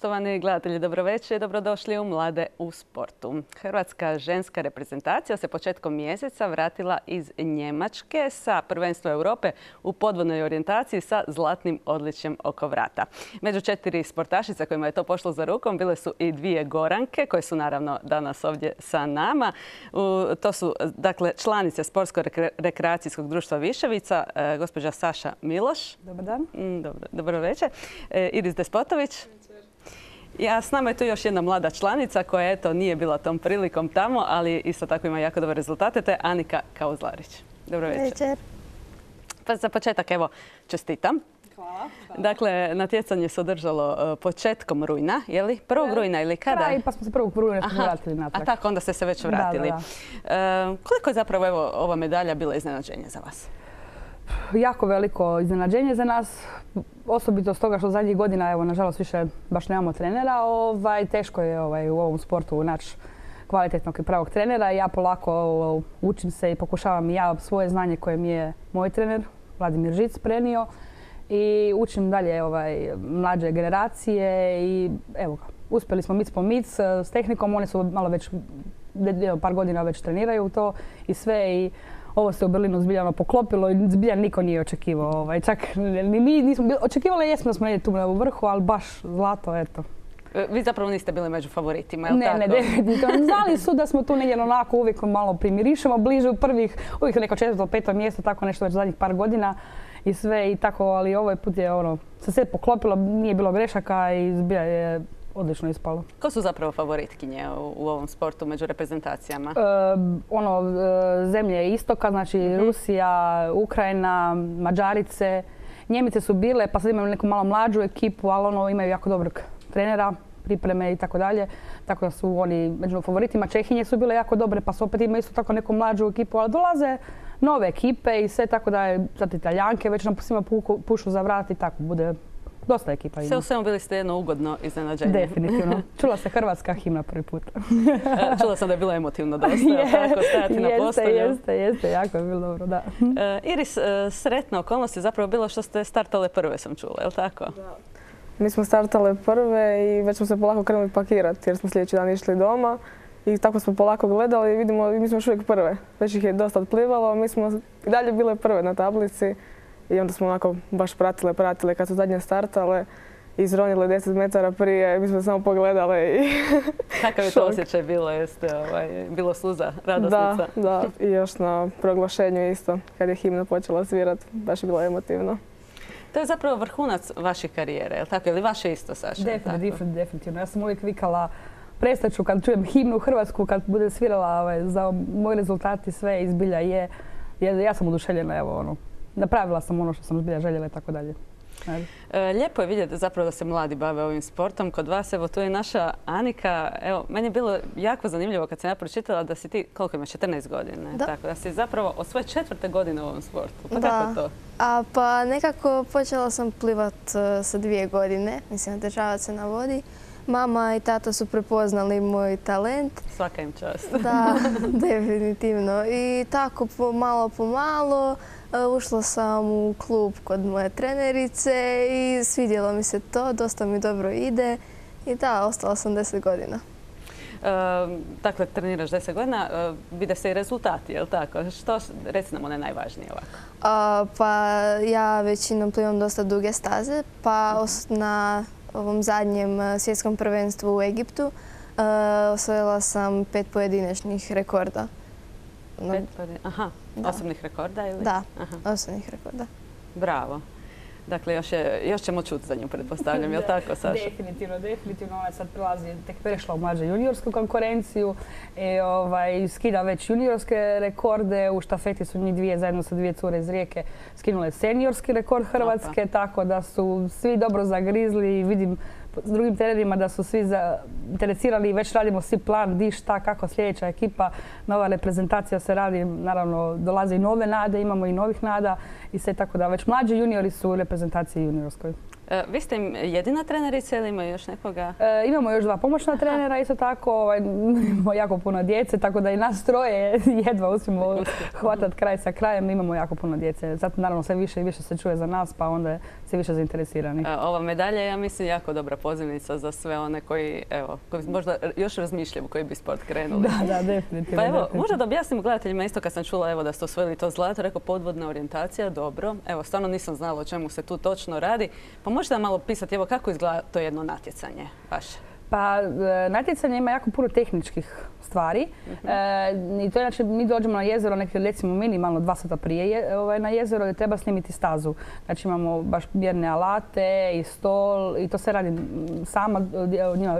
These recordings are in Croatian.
Poštovani gledatelji, dobroveče i dobrodošli u Mlade u sportu. Hrvatska ženska reprezentacija se početkom mjeseca vratila iz Njemačke sa prvenstva Europe u podvodnoj orijentaciji sa zlatnim odličjem oko vrata. Među četiri sportašica kojima je to pošlo za rukom bile su i dvije Goranke koje su naravno danas ovdje sa nama. to su dakle članice Sportsko-rekreacijskog društva Viševica, e, gospođa Saša Miloš. Dobar dan. Mm, dobro, dobro večer. E, Iris Despotović. Ja, s nama je tu još jedna mlada članica koja eto nije bila tom prilikom tamo, ali isto tako ima jako dobre rezultate. To je Anika Kauzlarić. Dobro večer. Pa za početak evo čestitam. Hvala, Dakle, natjecanje se održalo e, početkom rujna, je li? Prvog rujna ili kada? Kraj, pa smo se prvog rujna vratili natrag. A tako, onda ste se već vratili. E, koliko je zapravo evo, ova medalja bila iznenađenje za vas? Jako veliko iznenađenje za nas. Osobito toga što zadnjih godina, evo, nažalost, više baš nemamo trenera. Ovaj, teško je ovaj, u ovom sportu naći kvalitetnog i pravog trenera. Ja polako učim se i pokušavam ja svoje znanje koje mi je moj trener, Vladimir Žic, prenio. I učim dalje ovaj, mlađe generacije i evo uspjeli smo mic po mic s tehnikom. Oni su malo već, par godina već treniraju to i sve i ovo se u Berlinu zbiljano poklopilo i zbilja niko nije očekivao. Ovaj. Čak ni mi nismo bili, očekivali jesmo da smo negdje tu u vrhu, ali baš zlato, eto. E, vi zapravo niste bili među favoritima, je li ne, tako? Ne, definitivno. Znali su da smo tu negdje onako uvijek malo primirišemo, bliže u prvih, uvijek neko četvrto, peto mjesto, tako nešto već zadnjih par godina i sve i tako, ali ovaj put je ono, se sve poklopilo, nije bilo grešaka i zbija je odlično ispalo. Ko su zapravo favoritkinje u, ovom sportu među reprezentacijama? E, ono, e, zemlje istoka, znači mhm. Rusija, Ukrajina, Mađarice. Njemice su bile, pa sad imaju neku malo mlađu ekipu, ali ono, imaju jako dobrog trenera, pripreme i tako dalje. Tako da su oni među favoritima. Čehinje su bile jako dobre, pa su opet imaju isto tako neku mlađu ekipu, ali dolaze nove ekipe i sve tako da je sad italijanke već nam svima pušu za vrat i tako bude dosta ekipa ima. Sve u svemu bili ste jedno ugodno iznenađenje. Definitivno. Čula se hrvatska himna prvi put. E, čula sam da je bilo emotivno dosta, je, tako stajati na postolju. Jeste, jeste, jako je bilo dobro, da. E, Iris, e, sretna okolnost je zapravo bilo što ste startale prve, sam čula, je li tako? Da. Mi smo startale prve i već smo se polako krenuli pakirati jer smo sljedeći dan išli doma. I tako smo polako gledali i vidimo, mi smo još uvijek prve. Već ih je dosta otplivalo, mi smo i dalje bile prve na tablici. I onda smo onako baš pratile, pratile kad su zadnje startale izronile 10 metara prije, mi smo samo pogledale i Kakav je to osjećaj bilo? Jeste ovaj, bilo suza, radosnica? Da, da. I još na proglašenju isto, kad je himna počela svirati, baš je bilo emotivno. To je zapravo vrhunac vaše karijere, je li tako? Ili vaše isto, Saša? Definitivno, definitivno. Ja sam uvijek vikala prestaću kad čujem himnu Hrvatsku, kad bude svirala ovaj, za moj rezultati sve izbilja je. Ja sam oduševljena, evo ono, napravila sam ono što sam zbilja željela i tako dalje. E, lijepo je vidjeti zapravo da se mladi bave ovim sportom. Kod vas, evo, tu je naša Anika. Evo, meni je bilo jako zanimljivo kad sam ja pročitala da si ti, koliko ima, 14 godina. Da. Tako, da si zapravo od svoje četvrte godine u ovom sportu. Pa da. to? A, pa nekako počela sam plivat e, sa dvije godine. Mislim, državati se na vodi. Mama i tato su prepoznali moj talent. Svaka im čast. Da, definitivno. I tako malo po malo E, ušla sam u klub kod moje trenerice i svidjelo mi se to, dosta mi dobro ide i da, ostala sam deset godina. E, dakle, treniraš deset godina, e, vide se i rezultati, je li tako? Što, reci nam one najvažnije ovako. pa ja većinom plivam dosta duge staze, pa na ovom zadnjem svjetskom prvenstvu u Egiptu osvojila sam pet pojedinačnih rekorda. Pet Aha, osobnih rekorda ili? Da, osobnih rekorda. Bravo. Dakle, još, je, još ćemo čuti za nju, pretpostavljam, je li tako, Saša? Definitivno, definitivno. Ona sad prilazi, tek prešla u mlađu juniorsku konkurenciju. I, ovaj, skida već juniorske rekorde. U štafeti su njih dvije, zajedno sa dvije cure iz Rijeke, skinule seniorski rekord Hrvatske, tako da su svi dobro zagrizli. Vidim s drugim trenerima da su svi interesirali i već radimo svi plan di šta, kako sljedeća ekipa, nova reprezentacija se radi, naravno dolaze i nove nade, imamo i novih nada i sve tako da već mlađi juniori su u reprezentaciji juniorskoj. E, vi ste im jedina trenerica ili ima još nekoga? E, imamo još dva pomoćna trenera, isto tako, ovaj, imamo jako puno djece, tako da i nas troje jedva uspijemo hvatati kraj sa krajem, imamo jako puno djece. Zato naravno sve više i više se čuje za nas, pa onda se više zainteresirani. E, ova medalja je, ja mislim, jako dobra pozivnica za sve one koji, evo, koji možda još razmišljaju koji bi sport krenuli. Da, da, definitivno. Pa evo, možda da objasnim gledateljima isto kad sam čula evo, da ste osvojili to zlato, rekao podvodna orijentacija, dobro. Evo, stvarno nisam znala o čemu se tu točno radi. Pa možete nam malo pisati, evo, kako izgleda to jedno natjecanje vaše? Pa e, natjecanje ima jako puno tehničkih stvari. E, I to je znači mi dođemo na jezero neki recimo minimalno dva sata prije ovaj, na jezero gdje treba snimiti stazu. Znači imamo baš mjerne alate i stol i to se radi sama,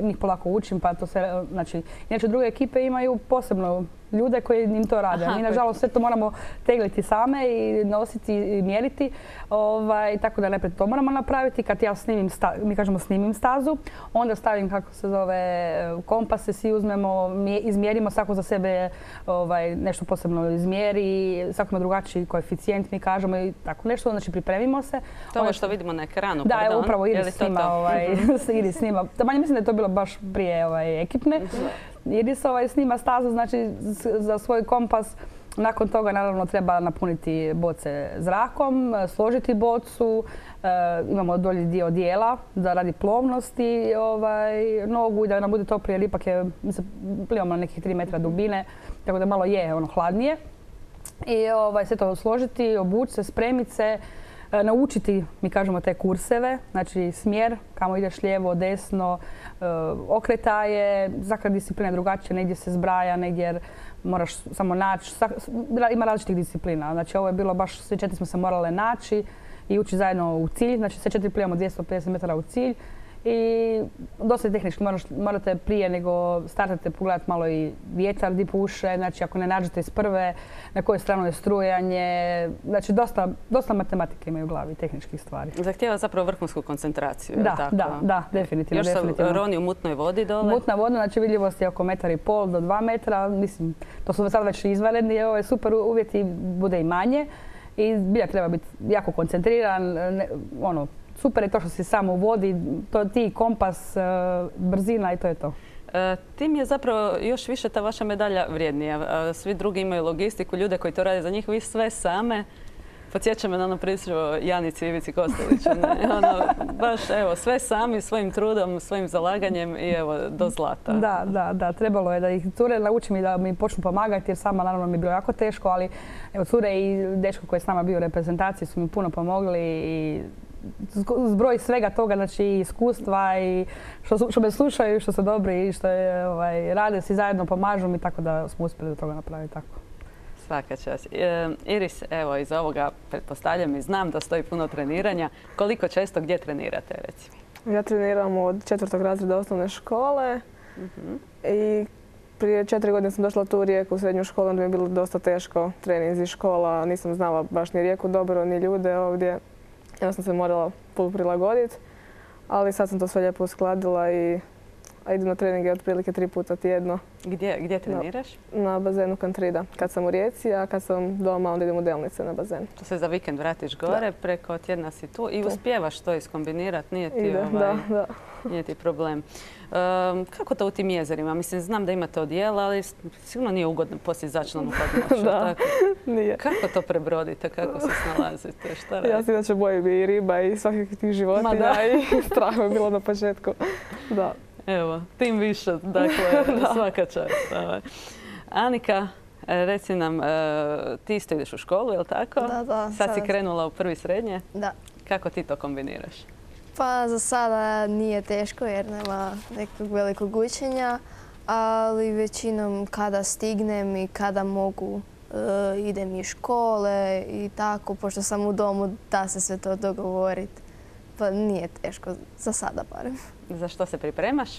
njih polako učim pa to se, znači, inače druge ekipe imaju posebno ljude koji im to rade. mi nažalost sve to moramo tegliti same i nositi i mjeriti. Ovaj, tako da najprije to moramo napraviti. Kad ja snimim, mi kažemo snimim stazu, onda stavim kako se zove kompase, si uzmemo, izmjerimo svako za sebe ovaj, nešto posebno izmjeri, svako ima drugačiji koeficijent, mi kažemo i tako nešto, znači pripremimo se. To je što vidimo na ekranu, Da, evo upravo Iris snima, ovaj, Iris snima. mislim da je to bilo baš prije ovaj, ekipne. Iris ovaj, snima stazu, znači za svoj kompas. Nakon toga naravno treba napuniti boce zrakom, složiti bocu, imamo dolji dio dijela da radi plovnosti ovaj, nogu i da nam bude toplije jer ipak je, mi se plivamo na nekih 3 metra dubine, tako da malo je ono hladnije. I ovaj, sve to složiti, obući se, spremiti se, E, naučiti, mi kažemo, te kurseve, znači smjer, kamo ideš lijevo, desno, e, okretaje, svaka disciplina je drugačija, negdje se zbraja, negdje moraš samo naći, ima različitih disciplina. Znači ovo je bilo baš, sve četiri smo se morale naći i ući zajedno u cilj, znači sve četiri plivamo 250 metara u cilj i dosta je tehnički, morate prije nego startate pogledati malo i vjetar di puše, znači ako ne nađete iz prve, na kojoj stranu je strujanje, znači dosta, dosta matematike imaju u glavi, tehničkih stvari. Zahtjeva zapravo vrhunsku koncentraciju, da, tako? Da, da, definitivno. Još definitivno. roni u mutnoj vodi dole? Mutna voda, znači vidljivost je oko metar i pol do dva metra, mislim, to su sad već izvanredni, ovo je super uvjeti, bude i manje i bilja treba biti jako koncentriran, ono, super je to što si samo vodi, to ti kompas, e, brzina i to je to. E, tim je zapravo još više ta vaša medalja vrijednija. Svi drugi imaju logistiku, ljude koji to rade za njih, vi sve same. Podsjeća me na ono priču o Janici Ivici Kosteliću. Ono, baš evo, sve sami, svojim trudom, svojim zalaganjem i evo, do zlata. Da, da, da. Trebalo je da ih cure naučim i da mi počnu pomagati jer sama naravno mi je bilo jako teško, ali evo, cure i dečko koji je s nama bio u reprezentaciji su mi puno pomogli i zbroj svega toga, znači iskustva i što, što me slušaju što su dobri i što je, ovaj, rade si zajedno, pomažu mi tako da smo uspjeli do toga napraviti tako. Svaka čast. E, Iris, evo iz ovoga pretpostavljam i znam da stoji puno treniranja. Koliko često gdje trenirate recimo? Ja treniram od četvrtog razreda osnovne škole mhm. i prije četiri godine sam došla tu u Rijeku u srednju školu, onda mi je bilo dosta teško trening iz škola, nisam znala baš ni Rijeku dobro, ni ljude ovdje. Ja sam se morala pol prilagoditi, ali sad sam to sve lijepo uskladila i a idem na treninge otprilike tri puta tjedno. Gdje, gdje treniraš? Na, bazenu Kantrida. Kad sam u Rijeci, a kad sam doma onda idem u Delnice na bazen. To se za vikend vratiš gore, preko tjedna si tu i uspijevaš to iskombinirati, nije ti, ovaj, Nije ti problem. kako to u tim jezerima? Mislim, znam da imate odjela, ali sigurno nije ugodno poslije izaći na da, nije. Kako to prebrodite? Kako se snalazite? Šta Ja se inače bojim i riba i svakih tih životinja i strah je bilo na početku. Da. Evo, tim više, dakle, svaka čast. Anika, e, reci nam, e, ti isto ideš u školu, je li tako? Da, da. Sad si krenula u prvi srednje? Da. Kako ti to kombiniraš? Pa za sada nije teško jer nema nekog velikog učenja, ali većinom kada stignem i kada mogu e, idem i škole i tako, pošto sam u domu da se sve to dogovoriti. Pa nije teško, za sada barem. Za što se pripremaš?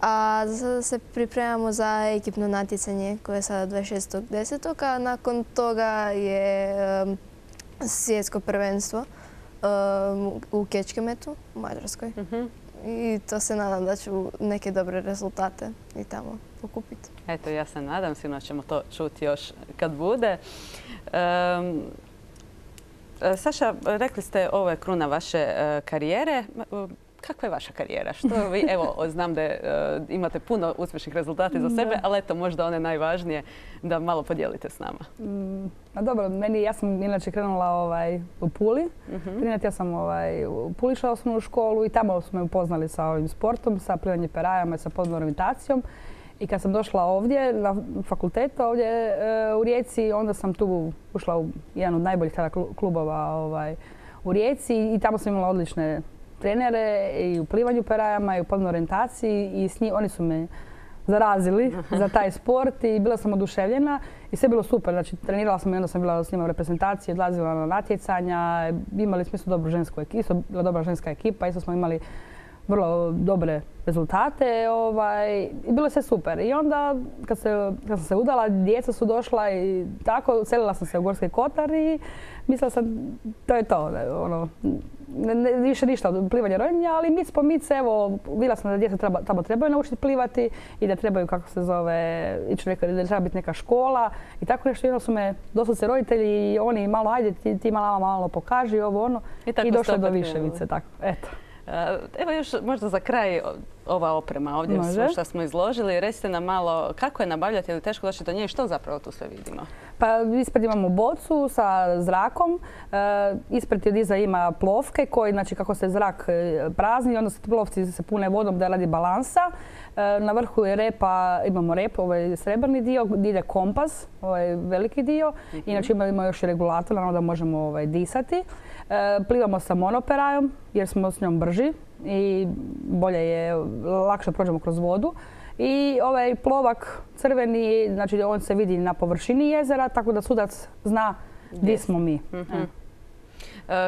A za sada se pripremamo za ekipno natjecanje koje je sada 26.10. A nakon toga je svjetsko prvenstvo u Kečkemetu u Mađarskoj. Mhm. I to se nadam da ću neke dobre rezultate i tamo pokupiti. Eto, ja se nadam, sigurno ćemo to čuti još kad bude. Saša, rekli ste ovo je kruna vaše e, karijere. Kakva je vaša karijera? Što vi, evo, znam da e, imate puno uspješnih rezultata za sebe, ali eto, možda one najvažnije da malo podijelite s nama. Mm, A dobro, meni, ja sam inače krenula ovaj, u Puli. Trenirati ja sam ovaj, u Puli išla u osnovnu školu i tamo smo me upoznali sa ovim sportom, sa plivanjem perajama i sa podnom orijentacijom. I kad sam došla ovdje na fakultet ovdje e, u Rijeci, onda sam tu ušla u jedan od najboljih tada klu- klubova ovaj, u Rijeci i tamo sam imala odlične trenere i u plivanju perajama i u podnoj orijentaciji i s njih, oni su me zarazili za taj sport i bila sam oduševljena i sve je bilo super. Znači, trenirala sam i onda sam bila s njima u reprezentaciji, odlazila na natjecanja, imali smo isto dobru žensku ekipu, isto bila dobra ženska ekipa, isto smo imali vrlo dobre rezultate ovaj, i bilo je sve super. I onda kad, se, kad sam se udala, djeca su došla i tako, selila sam se u Gorski Kotar i mislila sam to je to. ne, Ono, ne, ne- više ništa od plivanja rodinja, ali mic po mic, evo, vidjela sam da djeca treba, tamo trebaju naučiti plivati i da trebaju, kako se zove, ići neka, da treba biti neka škola i tako nešto. Onda su me doslovce roditelji i oni malo, ajde ti, ti malo, malo pokaži ovo ono. I tako I došla do Viševice, tako, eto. E, Evo još možda za kraj ova oprema ovdje Može. što smo izložili. Recite nam malo kako je nabavljati, je li teško doći do nje i što zapravo tu sve vidimo? Pa ispred imamo bocu sa zrakom, e, ispred od iza ima plovke koji, znači kako se zrak e, prazni, onda se plovci se pune vodom da radi balansa. Na vrhu je repa, imamo rep, ovaj srebrni dio, ide kompas, ovaj veliki dio. Inače imamo još i regulator, naravno da možemo ovaj, disati. E, plivamo sa monoperajom jer smo s njom brži i bolje je, lakše prođemo kroz vodu. I ovaj plovak crveni, znači on se vidi na površini jezera, tako da sudac zna gdje smo mi. E,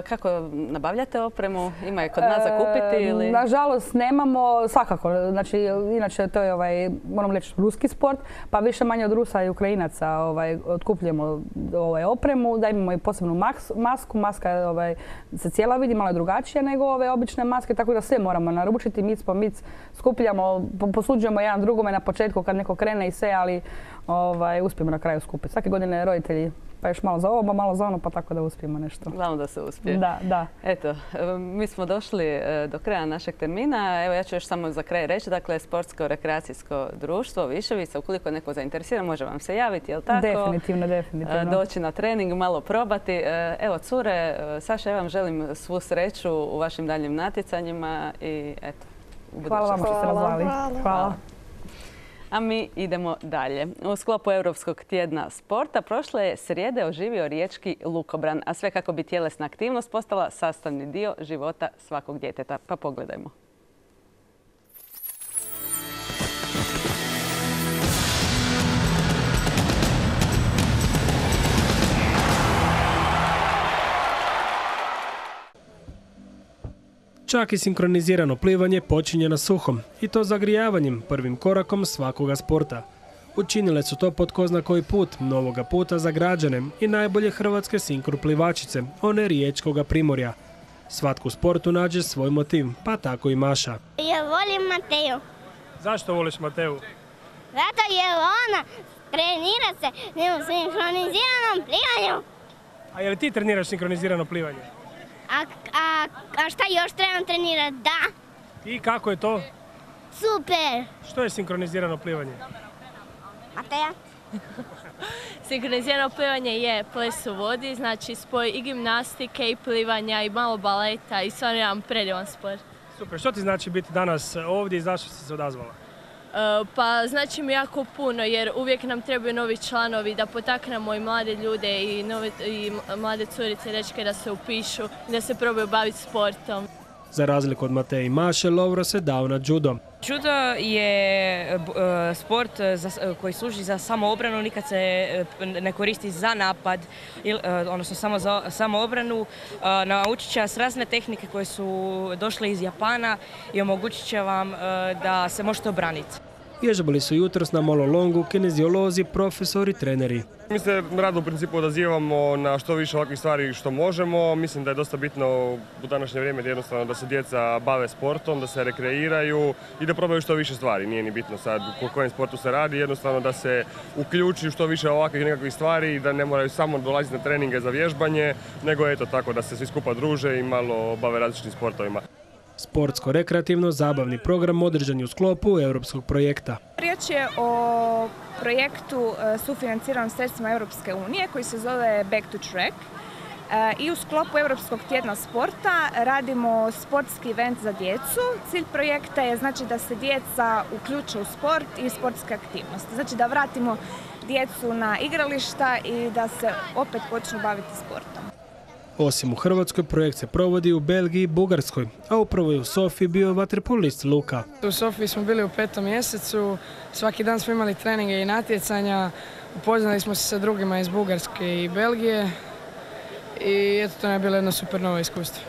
Kako nabavljate opremu? Ima je kod nas za kupiti E, ili? Nažalost nemamo, svakako, znači inače to je ovaj, moram reći, ruski sport, pa više manje od Rusa i Ukrajinaca ovaj, otkupljujemo ovaj, opremu, da imamo i posebnu maks- masku, maska je, ovaj, se cijela vidi, malo je drugačija nego ove obične maske, tako da sve moramo naručiti, mic po mic, skupljamo, po- posuđujemo jedan drugome na početku kad neko krene i sve, ali ovaj, uspijemo na kraju skupiti. Svake godine roditelji pa još malo za ovo, malo za ono, pa tako da uspijemo nešto. Glavno da se uspije. Da, da. Eto, e, mi smo došli e, do kraja našeg termina. Evo ja ću još samo za kraj reći, dakle, Sportsko-rekreacijsko društvo Viševica, ukoliko neko zainteresiran, može vam se javiti, jel tako? Definitivno, E, definitivno. Doći na trening, malo probati. E, Evo, cure, e, Saša, ja vam želim svu sreću u vašim daljnjim natjecanjima i eto, u Hvala vam što ste nas Hvala. zvali. Hvala. Hvala. A mi idemo dalje. U sklopu Europskog tjedna sporta prošle je srijede oživio riječki lukobran, a sve kako bi tjelesna aktivnost postala sastavni dio života svakog djeteta. Pa pogledajmo. Čak i sinkronizirano plivanje počinje na suhom i to zagrijavanjem, prvim korakom svakoga sporta. Učinile su to pod ko zna koji put, novoga puta za građane i najbolje hrvatske sinkro plivačice, one riječkoga primorja. Svatko u sportu nađe svoj motiv, pa tako i Maša. Ja volim Mateju. Zašto voliš Mateu? Zato jer ona trenira se u sinkroniziranom plivanju. A je li ti treniraš sinkronizirano plivanje? A, a, a šta još trebam trenirati? Da, I kako je to? super. Što je sinkronizirano plivanje? Mateja? Sinkronizirano plivanje je ples u vodi, znači spoj i gimnastike i plivanja i malo baleta i stvarno jedan predivan sport. Super, što ti znači biti danas ovdje i zašto si se odazvala? E, Pa znači mi jako puno jer uvijek nam trebaju novi članovi da potaknemo i mlade ljude i, nove, i mlade curice i dečke da se upišu i da se probaju baviti sportom. Za razliku od Mateje i Maše, Lovro se dao na judo. Judo je b- e, sport e, koji služi za samoobranu, nikad se e, ne koristi za napad, e, odnosno samo za samoobranu. E, Naučit će vas razne tehnike koje su došle iz Japana i omogućit će vam e, da se možete obraniti. Vježbali su jutros na mololongu kineziolozi, profesori, treneri. Mi se rado u principu odazivamo na što više ovakvih stvari što možemo. Mislim da je dosta bitno u današnje vrijeme jednostavno da se djeca bave sportom, da se rekreiraju i da probaju što više stvari. Nije ni bitno sad u kojem sportu se radi, jednostavno da se uključi što više ovakvih nekakvih stvari i da ne moraju samo dolaziti na treninge za vježbanje, nego eto tako da se svi skupa druže i malo bave različitim sportovima. Sportsko-rekreativno-zabavni program održan je u sklopu europskog projekta. Riječ je o projektu e, sufinanciranom sredstvima Europske unije koji se zove Back to Track. E, I u sklopu Europskog tjedna sporta radimo sportski event za djecu. Cilj projekta je znači da se djeca uključe u sport i sportske aktivnosti. Znači da vratimo djecu na igrališta i da se opet počnu baviti sportom. Osim u Hrvatskoj, projekt se provodi u Belgiji i Bugarskoj, a upravo je u Sofiji bio vaterpolist Luka. U Sofiji smo bili u petom mjesecu, svaki dan smo imali treninge i natjecanja, upoznali smo se sa drugima iz Bugarske i Belgije i eto to je bilo jedno super novo iskustvo.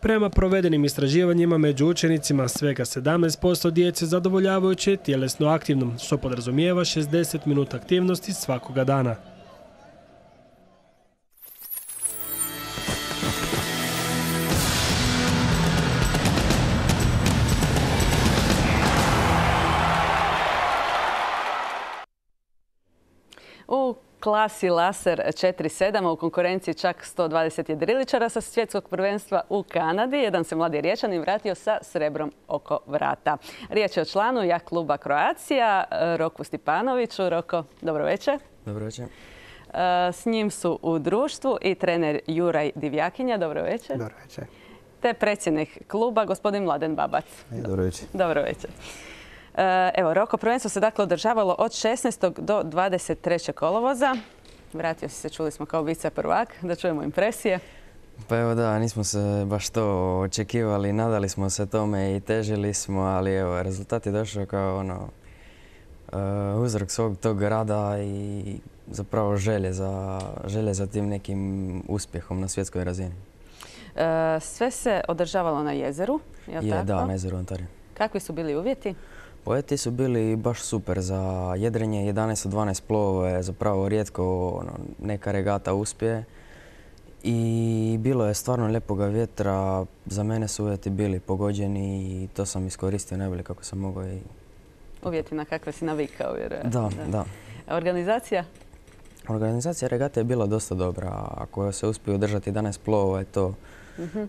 Prema provedenim istraživanjima među učenicima svega 17% djece zadovoljavajuće tjelesno aktivnom, što podrazumijeva 60 minuta aktivnosti svakoga dana. Klasi Laser 4.7 u konkurenciji čak 120 jedriličara sa svjetskog prvenstva u Kanadi. Jedan se mladi riječanin vratio sa srebrom oko vrata. Riječ je o članu jak kluba Kroacija, Roku Stipanoviću. Roko, dobro večer. Dobro večer. E, s njim su u društvu i trener Juraj Divjakinja. Dobro večer. Dobro večer. Te predsjednik kluba, gospodin Mladen Babac. Dobro večer. Dobro večer. E, evo, Roko prvenstvo se dakle održavalo od 16. do 23. kolovoza. Vratio si se, čuli smo kao vice prvak, da čujemo impresije. Pa evo da, nismo se baš to očekivali, nadali smo se tome i težili smo, ali evo, rezultat je došao kao ono, uh, uzrok svog tog rada i zapravo želje za, želje za tim nekim uspjehom na svjetskoj razini. E, sve se održavalo na jezeru, je li Je, tako? da, na jezeru Ontario. Kakvi su bili uvjeti? Uvjeti su bili baš super za jedrenje, 11 od 12 plovova je zapravo rijetko ono, neka regata uspije. I bilo je stvarno lijepoga vjetra, za mene su uvjeti bili pogođeni i to sam iskoristio najbolje kako sam mogao. I... Uvjeti na kakve si navikao, vjerojatno. Da, da. Organizacija? Organizacija regate je bila dosta dobra. Ako se uspije održati 11 plovova je to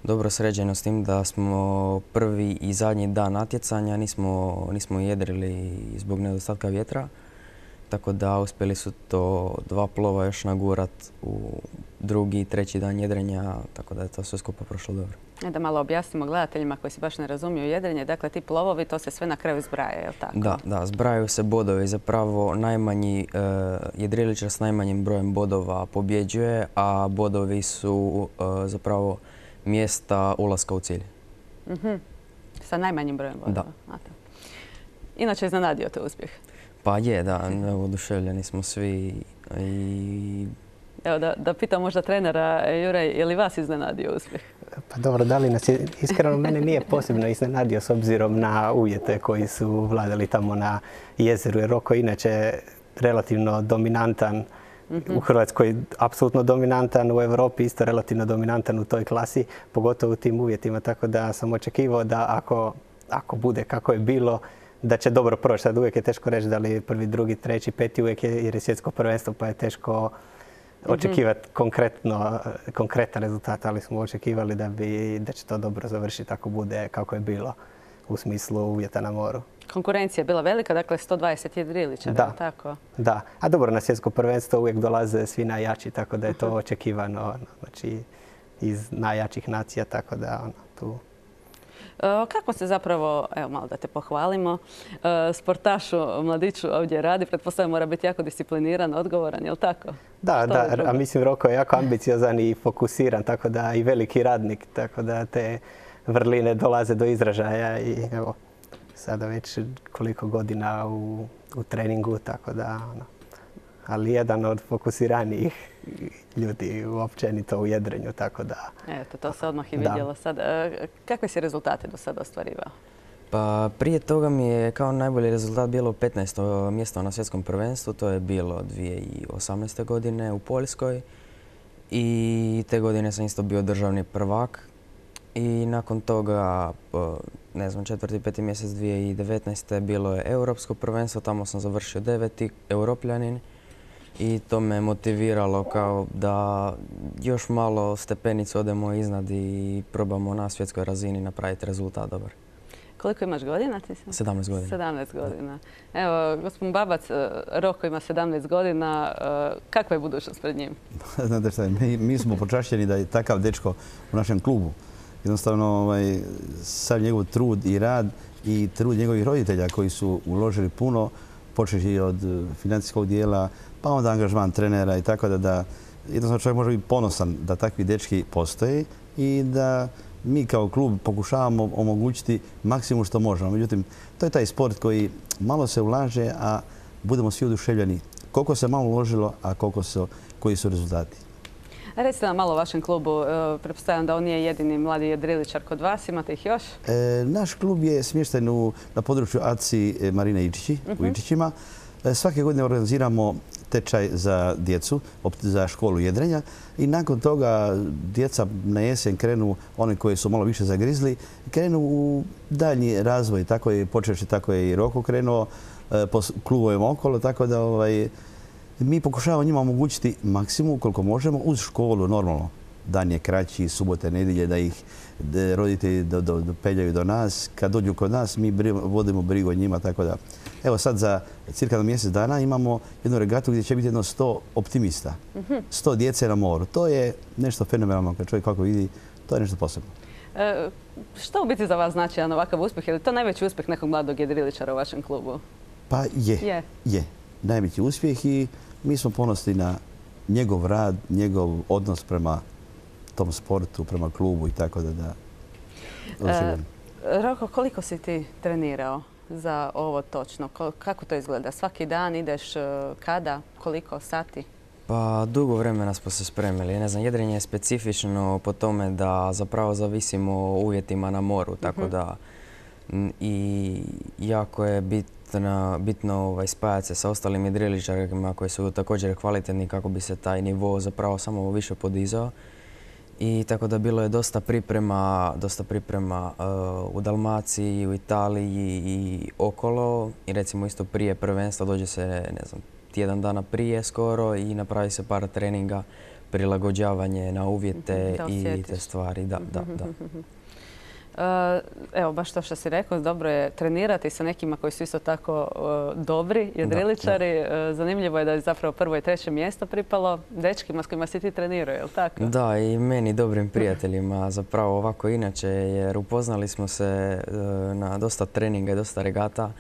dobro sređeno s tim da smo prvi i zadnji dan natjecanja nismo, nismo jedrili zbog nedostatka vjetra. Tako da uspjeli su to dva plova još nagurat u drugi i treći dan jedrenja, tako da je to sve skupa prošlo dobro. E, Da malo objasnimo gledateljima koji se baš ne razumiju jedrenje. Dakle, ti plovovi, to se sve na kraju zbraja, je li tako? Da, da, zbrajaju se bodovi. Zapravo najmanji e, jedriličar s najmanjim brojem bodova pobjeđuje, a bodovi su e, zapravo mjesta ulaska u cilj. Mhm. Sa najmanjim brojem bodova. Da. Inače, iznenadio te uspjeh. Pa je, da, oduševljeni smo svi i Evo, da, da pitam možda trenera, Juraj, je li vas iznenadio uspjeh? Pa dobro, da li nas je, iskreno mene nije posebno iznenadio s obzirom na uvjete koji su vladali tamo na jezeru. Jer Roko je inače relativno dominantan u Hrvatskoj, apsolutno dominantan, u Europi isto relativno dominantan u toj klasi, pogotovo u tim uvjetima. Tako da sam očekivao da ako, ako bude kako je bilo, da će dobro proći. Sad uvijek je teško reći da li prvi, drugi, treći, peti uvijek je jer je svjetsko prvenstvo pa je teško očekivati konkretno, konkretan rezultat, ali smo očekivali da, bi, da će to dobro završiti ako bude kako je bilo u smislu uvjeta na moru. Konkurencija je bila velika, dakle 120 jedriličara, Da. tako? Da, a dobro, na svjetsko prvenstvo uvijek dolaze svi najjači, tako da je to očekivano ono, znači, iz najjačih nacija, tako da ono, tu E, Kako se zapravo, evo malo da te pohvalimo, e, sportašu mladiću ovdje radi, pretpostavljam mora biti jako discipliniran, odgovoran, je li tako? Da, Što da, a mislim Roko je jako ambiciozan i fokusiran, tako da i veliki radnik, tako da te vrline dolaze do izražaja i evo, sada već koliko godina u, u treningu, tako da, ono, ali jedan od fokusiranijih ljudi uopćenito u jedrenju, tako da Eto, to se odmah i vidjelo sad. E, Kakve si rezultate do sada ostvarivao? Pa prije toga mi je kao najbolji rezultat bilo 15. mjesto na svjetskom prvenstvu. To je bilo 2018. godine u Poljskoj. I te godine sam isto bio državni prvak. I nakon toga, ne znam, četvrti, peti mjesec 2019. bilo je europsko prvenstvo. Tamo sam završio deveti, europljanin. I to me motiviralo kao da još malo stepenicu odemo iznad i probamo na svjetskoj razini napraviti rezultat dobar. Koliko imaš godina ti 17 godina. 17 godina. Evo, gospodin Babac, e, Roko ima 17 godina. E, kakva je budućnost pred njim? Znate šta, mi, mi smo počašćeni da je takav dečko u našem klubu. Jednostavno, ovaj, sav njegov trud i rad i trud njegovih roditelja koji su uložili puno, počeći od financijskog dijela, pa onda angažman trenera i tako da, da jednostavno čovjek može biti ponosan da takvi dečki postoje i da mi kao klub pokušavamo omogućiti maksimum što možemo. Međutim, to je taj sport koji malo se ulaže, a budemo svi oduševljeni. Koliko se malo uložilo, a koliko su, koji su rezultati. Recite nam malo o vašem klubu. E, Prepostavljam da on nije jedini mladi jedriličar kod vas. Imate ih još? E, naš klub je smješten na području ACI e, Marine Ičići, u mhm. Ičićima. Svake godine organiziramo tečaj za djecu, za školu jedrenja i nakon toga djeca na jesen krenu, oni koji su malo više zagrizli, krenu u daljnji razvoj. Tako je počeši, tako je i Roko krenuo po klubovima okolo, tako da ovaj, mi pokušavamo njima omogućiti maksimum koliko možemo uz školu normalno. Dan je kraći, subote, nedjelje, da ih roditelji peljaju do nas. Kad dođu kod nas, mi vodimo brigu o njima, tako da Evo sad za cirka mjesec dana imamo jednu regatu gdje će biti jedno sto optimista. Mhm. Sto djece na moru. To je nešto fenomenalno kad čovjek kako vidi. To je nešto posebno. E, što u biti za vas znači jedan ovakav uspjeh? Je li to najveći uspjeh nekog mladog jedriličara u vašem klubu? Pa je. Je. Je. Najveći uspjeh i mi smo ponosni na njegov rad, njegov odnos prema tom sportu, prema klubu i tako da da. E, Roko, koliko si ti trenirao? za ovo točno? Kako to izgleda? Svaki dan ideš e, kada? Koliko sati? Pa dugo vremena smo se spremili. Ne znam, jedrenje je specifično po tome da zapravo zavisimo o uvjetima na moru, tako mhm. da i jako je bitno, bitno ovaj, spajati se sa ostalim jedriličarima koji su također kvalitetni kako bi se taj nivo zapravo samo više podizao. I tako da bilo je dosta priprema, dosta priprema uh, u Dalmaciji, u Italiji i okolo. I recimo isto prije prvenstva dođe se, ne znam, tjedan dana prije skoro i napravi se par treninga, prilagođavanje na uvjete mhm, i te stvari. Da, da, da. Eh, evo, baš to što si rekao, dobro je trenirati sa nekima koji su isto tako eh, dobri jedriličari. Eh, zanimljivo je da je zapravo prvo i treće mjesto pripalo dečkima s kojima si ti trenirao, je li tako? Da, i meni dobrim prijateljima, zapravo ovako inače, jer upoznali smo se na dosta treninga i dosta regata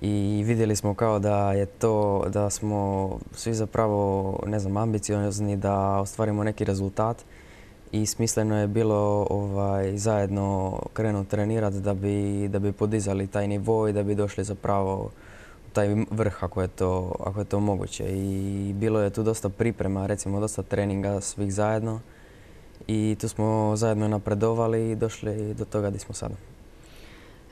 i vidjeli smo kao da je to, da smo svi zapravo, ne znam, ambiciozni da ostvarimo neki rezultat i smisleno je bilo ovaj, zajedno krenuti trenirati da bi, da bi podizali taj nivo i da bi došli zapravo u taj vrh ako je, to, ako je to moguće. I bilo je tu dosta priprema, recimo dosta treninga svih zajedno i tu smo zajedno napredovali i došli do toga gdje smo sada.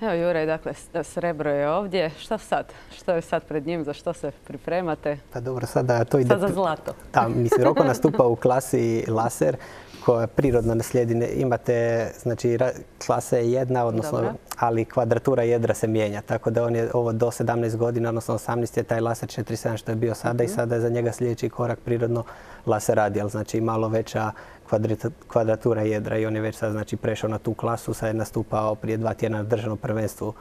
Evo Jure, dakle, srebro je ovdje. Što sad? Što je sad pred njim? Za što se pripremate? Pa dobro, sada to ide... Sad za zlato. Da, mislim, Roko nastupa u klasi laser koja prirodno ne slijedi. Imate, znači, klasa je jedna, odnosno, ali kvadratura jedra se mijenja. Tako da on je ovo do 17 godina, odnosno 18 je taj laser 47 što je bio sada i mhm. sada je za njega sljedeći korak prirodno laser radijal. Znači malo veća kvadratura jedra i on je već sad znači, prešao na tu klasu, sad je nastupao prije dva tjedna na državnom prvenstvu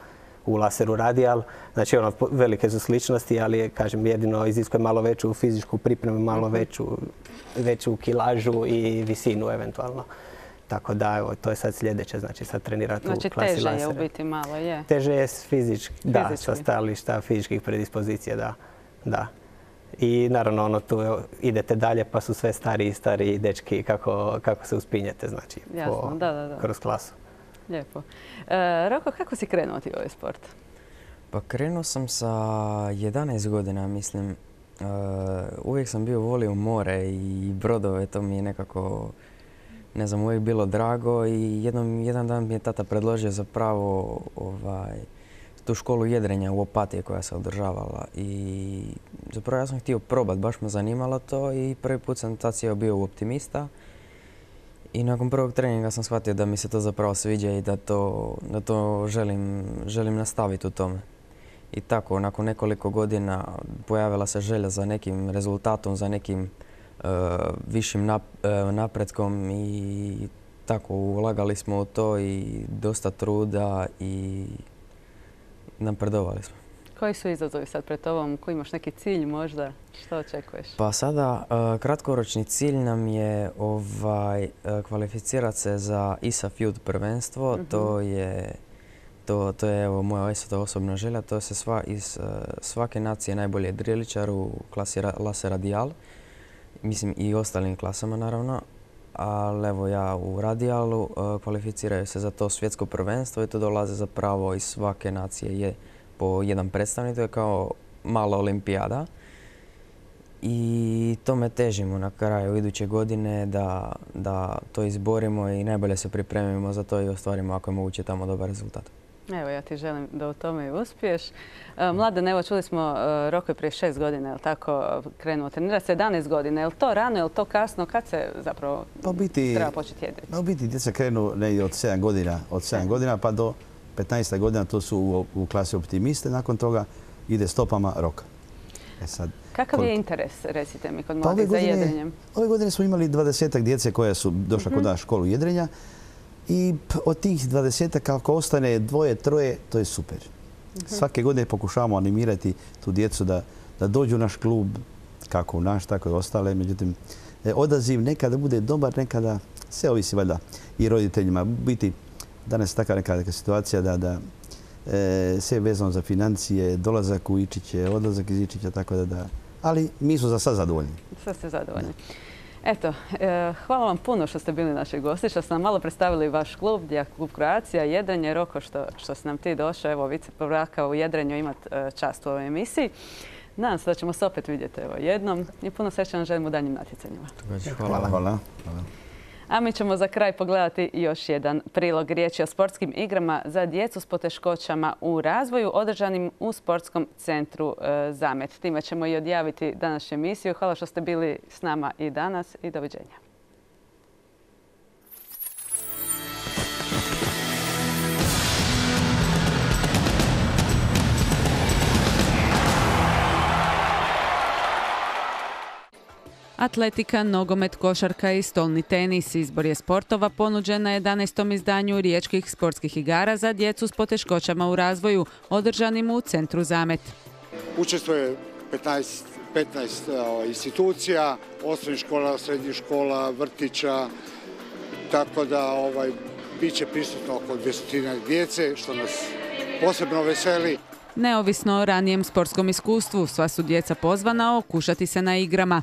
u laseru radijal. Znači ono, velike su sličnosti, ali kažem, jedino iziskuje malo veću fizičku pripremu, malo mhm. veću, veću kilažu i visinu eventualno. Tako da, evo, to je sad sljedeće, znači sad trenirati znači, u klasi teže je u biti malo, je? Teže je fizički, da, sa stajališta fizičkih predispozicija, da. da. I naravno ono tu idete dalje pa su sve stariji i stariji dečki kako, kako se uspinjete znači Jasno, da, da, da. kroz klasu. Lijepo. E, Roko, kako si krenuo ti ovaj sport? Pa krenuo sam sa 11 godina, mislim. E, uvijek sam bio volio more i brodove, to mi je nekako ne znam, uvijek bilo drago i jednom, jedan dan mi je tata predložio zapravo ovaj, tu školu jedrenja u Opatije koja se održavala i zapravo ja sam htio probat, baš me zanimalo to i prvi put sam tad bio u optimista i nakon prvog treninga sam shvatio da mi se to zapravo sviđa i da to, da to želim, želim nastaviti u tome. I tako, nakon nekoliko godina pojavila se želja za nekim rezultatom, za nekim e, višim e, napretkom i tako, ulagali smo u to i dosta truda i napredovali smo. Koji su izazovi sad pred tobom? Koji imaš neki cilj možda? Što očekuješ? Pa sada, e, kratkoročni cilj nam je ovaj, e, kvalificirati se za ISAF Youth prvenstvo. Mhm. To je to, to je evo, moja osobna želja. To se sva, iz e, svake nacije najbolje driličar u klasi Lase Radial. Mislim i ostalim klasama naravno. Ali evo ja u Radijalu kvalificiraju se za to svjetsko prvenstvo i to dolaze zapravo iz svake nacije. Je po jedan predstavnik, to je kao mala olimpijada. I tome težimo na kraju iduće godine da, da to izborimo i najbolje se pripremimo za to i ostvarimo ako je moguće tamo dobar rezultat. Evo, ja ti želim da u tome i uspiješ. E, Mladen, evo čuli smo e, Roko je prije šest godina, je li tako, krenuo trenirati, 17 godina. Je li to rano, je li to kasno? Kad se zapravo pa biti, treba početi jedriti? Pa biti, djeca krenu od 7 godina, od 7 godina pa do 15. godina to su u, klasi optimiste, nakon toga ide stopama roka. E sad, Kakav je interes, recite mi, kod pa mladih za jedrenjem? Ove godine smo imali dvadesetak djece koja su došla kod mhm. nas školu jedrenja i od tih dvadesetak kako ostane dvoje, troje, to je super. Mhm. Svake godine pokušavamo animirati tu djecu da, da dođu u naš klub, kako u naš, tako i ostale. Međutim, e, odaziv nekada bude dobar, nekada sve ovisi valjda i roditeljima. Biti danas je takva neka, situacija da, da e, sve vezano za financije, dolazak u Ičiće, odlazak iz Ičića, tako da da. Ali mi smo za sad zadovoljni. Sad ste zadovoljni. Eto, e, hvala vam puno što ste bili naši gosti, što ste nam malo predstavili vaš klub, gdje klub Kroacija, Jedrenje, Roko, što, što ste nam ti došao, evo, vice prvaka u Jedrenju imati e, čast u ovoj emisiji. Nadam se da ćemo se opet vidjeti evo, jednom i puno sreće vam želim u danjim natjecanjima. Hvala. hvala. A mi ćemo za kraj pogledati još jedan prilog riječi o sportskim igrama za djecu s poteškoćama u razvoju održanim u sportskom centru e, Zamet. Time ćemo i odjaviti današnju emisiju. Hvala što ste bili s nama i danas i doviđenja. Atletika, nogomet, košarka i stolni tenis. Izbor je sportova ponuđena 11. izdanju riječkih sportskih igara za djecu s poteškoćama u razvoju, održanim u centru Zamet. Učestvuje 15, 15 institucija, osnovnih škola, srednjih škola, vrtića, tako da ovaj, bit će prisutno oko 200 djece, što nas posebno veseli. Neovisno o ranijem sportskom iskustvu, sva su djeca pozvana okušati se na igrama.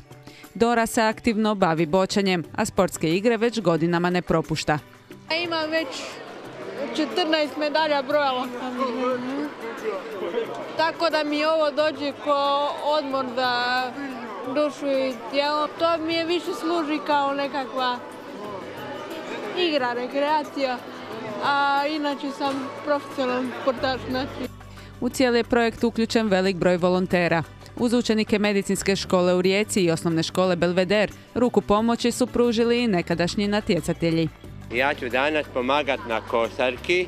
Dora se aktivno bavi bočanjem, a sportske igre već godinama ne propušta. Imam već 14 medalja brojala. Tako da mi ovo dođe ko odmor za dušu i tijelo. To mi je više služi kao nekakva igra, rekreacija. A inače sam profesionalan sportaš. Znači. U cijeli je projekt uključen velik broj volontera. Uz učenike medicinske škole u Rijeci i osnovne škole Belveder ruku pomoći su pružili i nekadašnji natjecatelji. Ja ću danas pomagati na kosarki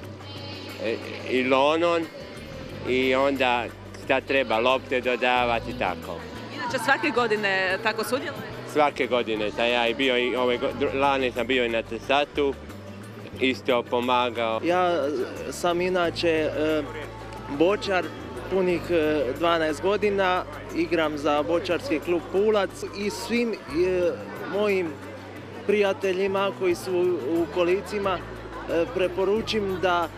e, i lonon i onda šta treba lopte dodavati i tako. Inače svake godine tako sudjeluje? Svake godine sam ja i bio i ove lani sam bio i na tesatu, isto pomagao. Ja sam inače e, bočar punih 12 e, godina, igram za bočarski klub Pulac i svim e, mojim prijateljima koji su u kolicima e, preporučim da,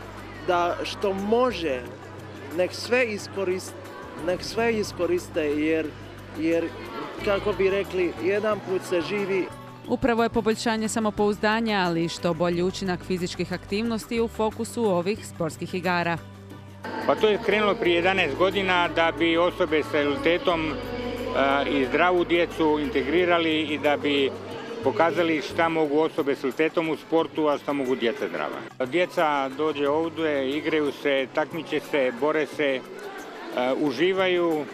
da što može nek sve iskoriste, nek sve iskoriste jer, jer kako bi rekli jedan put se živi Upravo je poboljšanje samopouzdanja, ali što bolji učinak fizičkih aktivnosti u fokusu ovih sportskih igara. Pa to je krenulo prije 11 godina da bi osobe sa invaliditetom i zdravu djecu integrirali i da bi pokazali šta mogu osobe s invaliditetom u sportu, a šta mogu djeca zdrava. Djeca dođe ovdje, igraju se, takmiče se, bore se, e, uživaju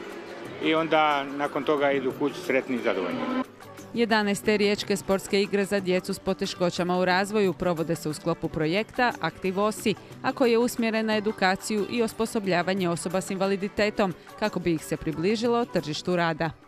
i onda nakon toga idu kući sretni i zadovoljni. 11. riječke sportske igre za djecu s poteškoćama u razvoju provode se u sklopu projekta Aktivosi, a koji je usmjeren na edukaciju i osposobljavanje osoba s invaliditetom kako bi ih se približilo tržištu rada.